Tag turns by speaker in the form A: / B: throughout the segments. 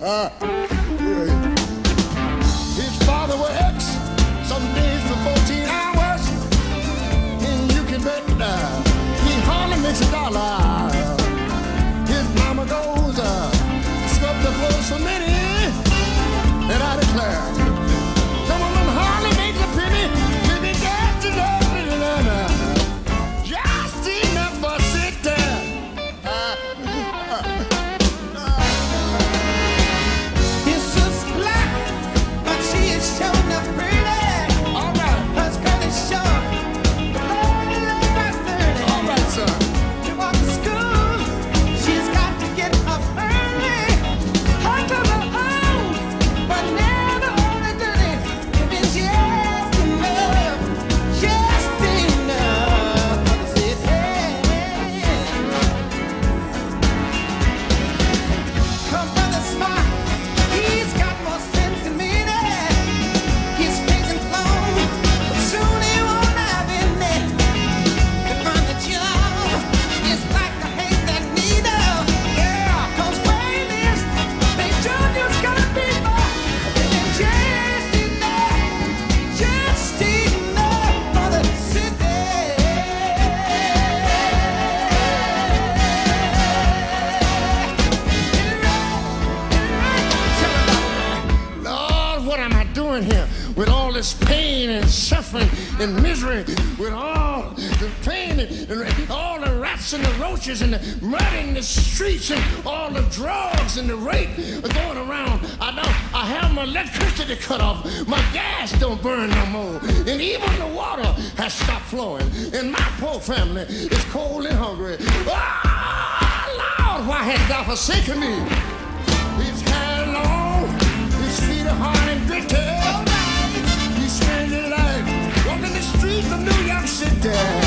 A: Huh? this pain and suffering and misery, with all the pain and, and all the rats and the roaches and the mud in the streets and all the drugs and the rape going around. I don't. I have my electricity cut off. My gas don't burn no more, and even the water has stopped flowing. And my poor family is cold and hungry. Oh, Lord, why has thou forsaken me? His hair long, his feet are hard and bitter. dead.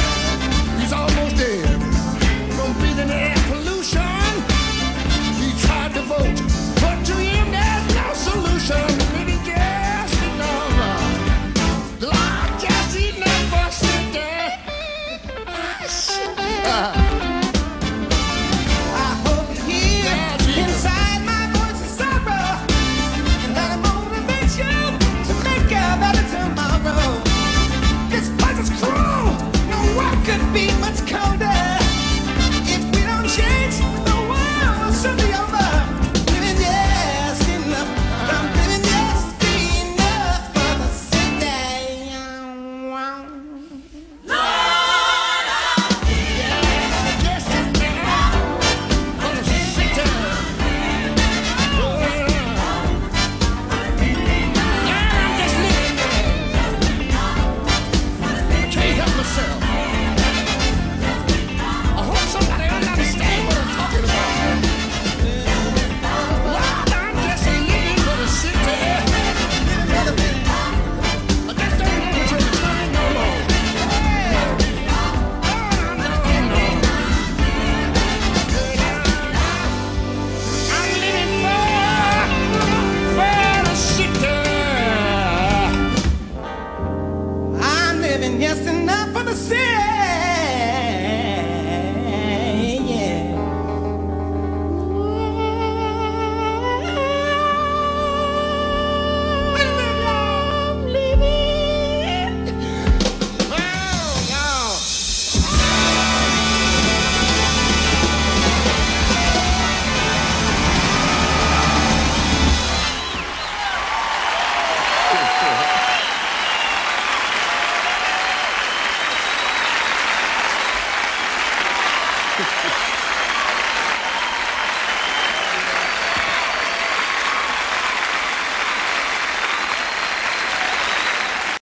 A: você
B: é.